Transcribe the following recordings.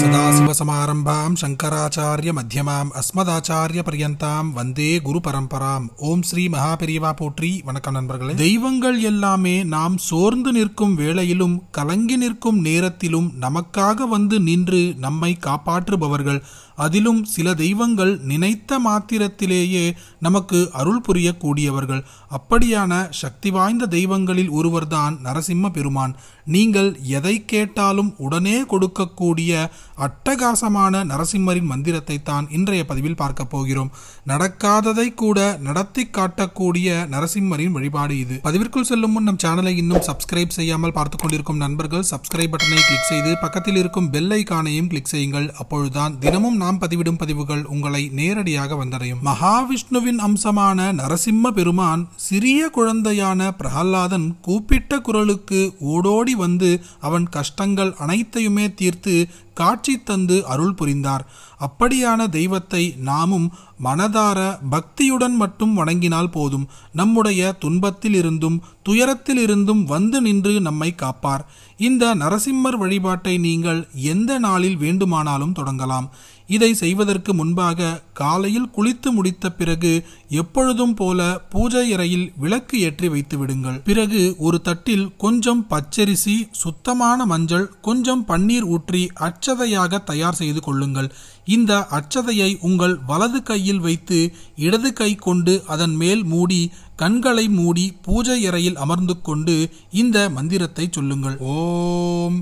சதாசிவசமாரம்பாம் சங்கராச்சாரிய மத்தியமாம் அஸ்மதாச்சாரிய பரியந்தாம் வந்தே குரு பரம்பராம் ஓம் ஸ்ரீ மகாபெரிவா போற்றி வணக்கம் நண்பர்களே. தெய்வங்கள் எல்லாமே நாம் சோர்ந்து நிற்கும் வேளையிலும் கலங்கி நிற்கும் நேரத்திலும் நமக்காக வந்து நின்று நம்மை காப்பாற்றுபவர்கள் அதிலும் சில தெய்வங்கள் நினைத்த மாத்திரத்திலேயே நமக்கு அருள் புரியக்கூடியவர்கள். அப்படியான சக்தி வாய்ந்த தெய்வங்களில் ஒருவர்தான் நரசிம்ம பெருமான். நீங்கள் எதை கேட்டாலும் உடனே கொடுக்கக்கூடிய அட்டகாசமான நரசிம்மரின் மந்திரத்தை தான் இன்றைய பதிவில் பார்க்க போகிறோம். நடக்காததை கூட நடத்தி காட்டக்கூடிய நரசிம்மரின் வழிபாடு இது. பதிவிற்குள் செல்லும் முன் நம் சேனலை இன்னும் சப்ஸ்கிரைப் செய்யாமல் பார்த்து கொண்டிருக்கும் நண்பர்கள் சப்ஸ்கிரைப் பட்டனை கிளிக் செய்து பக்கத்தில் இருக்கும் பெல் ஐக்கானையும் கிளிக் செய்யுங்கள். அப்பொழுதுதான் தினமும் நாம் பதிவிடும் பதிவுகள் உங்களை நேரடியாக வந்தடையும். மகாவிஷ்ணுவின் அம்சமான நரசிம்ம பெருமான் சிறிய குழந்தையான பிரகலாதன் கூப்பிட்ட குரலுக்கு ஓடோடி வந்து அவன் கஷ்டங்கள் அனைத்தையுமே தீர்த்து காட்சி தந்து அருள் புரிந்தார். அப்படியான தெய்வத்தை நாமும் மனதார பக்தியுடன் மட்டும் வணங்கினால் போதும். நம்முடைய துன்பத்திலிருந்தும் துயரத்திலிருந்தும் வந்து நின்று நம்மை காப்பார். இந்த நரசிம்மர் வழிபாட்டை நீங்கள் எந்த நாளில் வேண்டுமானாலும் தொடங்கலாம். இதை செய்வதற்கு முன்பாக காலையில் குளித்து முடித்த பிறகு எப்பொழுதும் போல பூஜை அறையில் விளக்கு ஏற்றி வைத்து விடுங்கள். பிறகு ஒரு தட்டில் கொஞ்சம் பச்சரிசி சுத்தமான மஞ்சள் கொஞ்சம் பன்னீர் ஊற்றி அச்சதையாக தயார் செய்து கொள்ளுங்கள். இந்த அச்சதையை உங்கள் வலது கையில் வைத்து இடது கை கொண்டு அதன் மேல் மூடி கண்களை மூடி பூஜை அறையில் அமர்ந்து கொண்டு இந்த மந்திரத்தை சொல்லுங்கள். ஓம்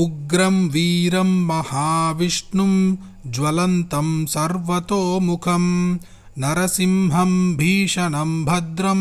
உக்ரம் வீரம் மகாவிஷ்ணும் ज्वलन्तं सर्वतोमुखं नरसिंहं भीषणं भद्रं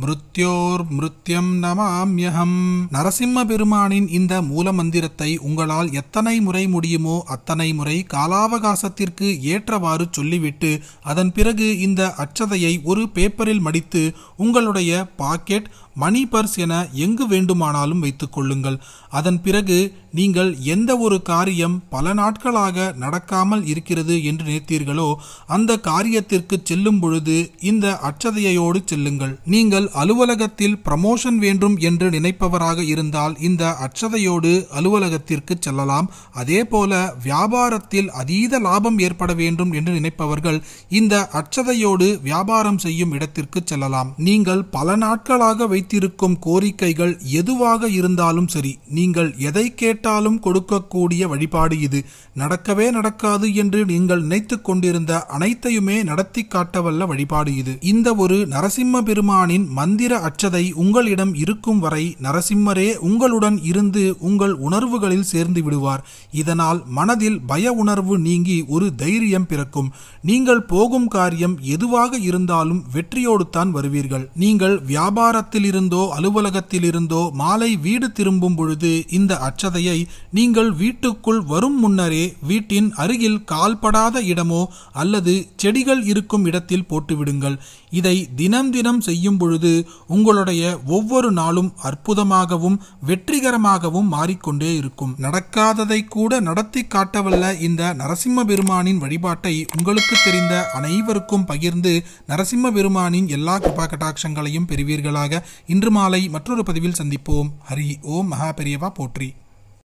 மிருத்யோர் மிருத்யம் நமாம்யகம் நரசிம்ம பெருமானின் இந்த மூல மந்திரத்தை உங்களால் எத்தனை முறை முடியுமோ அத்தனை முறை காலாவகாசத்திற்கு ஏற்றவாறு சொல்லிவிட்டு அதன் பிறகு இந்த அச்சதையை ஒரு பேப்பரில் மடித்து உங்களுடைய பாக்கெட் மணி பர்ஸ் என எங்கு வேண்டுமானாலும் வைத்துக் கொள்ளுங்கள். அதன் பிறகு நீங்கள் எந்த ஒரு காரியம் பல நாட்களாக நடக்காமல் இருக்கிறது என்று நினைத்தீர்களோ அந்த காரியத்திற்கு செல்லும் பொழுது இந்த அச்சதையோடு செல்லுங்கள். நீங்கள் அலுவலகத்தில் ப்ரமோஷன் வேண்டும் என்று நினைப்பவராக இருந்தால் இந்த அச்சதையோடு அலுவலகத்திற்கு செல்லலாம். அதே போல வியாபாரத்தில் அதீத லாபம் ஏற்பட வேண்டும் என்று நினைப்பவர்கள் இந்த அச்சதையோடு வியாபாரம் செய்யும் இடத்திற்கு செல்லலாம். நீங்கள் பல நாட்களாக வைத்திருக்கும் கோரிக்கைகள் எதுவாக இருந்தாலும் சரி நீங்கள் எதை கேட்டாலும் கொடுக்கக்கூடிய வழிபாடு இது. நடக்கவே நடக்காது என்று நீங்கள் நினைத்து கொண்டிருந்த அனைத்தையுமே நடத்தி காட்டவல்ல வழிபாடு இது. இந்த ஒரு நரசிம்ம பெருமானின் மந்திர அச்சதை உங்களிடம் இருக்கும் வரை நரசிம்மரே உங்களுடன் இருந்து உங்கள் உணர்வுகளில் சேர்ந்து விடுவார். இதனால் மனதில் பய உணர்வு நீங்கி ஒரு தைரியம் பிறக்கும். நீங்கள் போகும் காரியம் எதுவாக இருந்தாலும் வெற்றியோடு தான் வருவீர்கள். நீங்கள் வியாபாரத்திலிருந்தோ அலுவலகத்திலிருந்தோ மாலை வீடு திரும்பும் பொழுது இந்த அச்சதையை நீங்கள் வீட்டுக்குள் வரும் முன்னரே வீட்டின் அருகில் கால்படாத இடமோ அல்லது செடிகள் இருக்கும் இடத்தில் போட்டுவிடுங்கள். இதை தினம் தினம் செய்யும் பொழுது உங்களுடைய ஒவ்வொரு நாளும் அற்புதமாகவும் வெற்றிகரமாகவும் மாறிக்கொண்டே இருக்கும். நடக்காததை கூட நடத்தி காட்டவல்ல இந்த நரசிம்ம பெருமானின் வழிபாட்டை உங்களுக்கு தெரிந்த அனைவருக்கும் பகிர்ந்து நரசிம்ம பெருமானின் எல்லா கிருபா கட்டாட்சங்களையும் பெறுவீர்களாக. இன்று மாலை மற்றொரு பதிவில் சந்திப்போம். ஹரி ஓம் மகா பெரியவா போற்றி.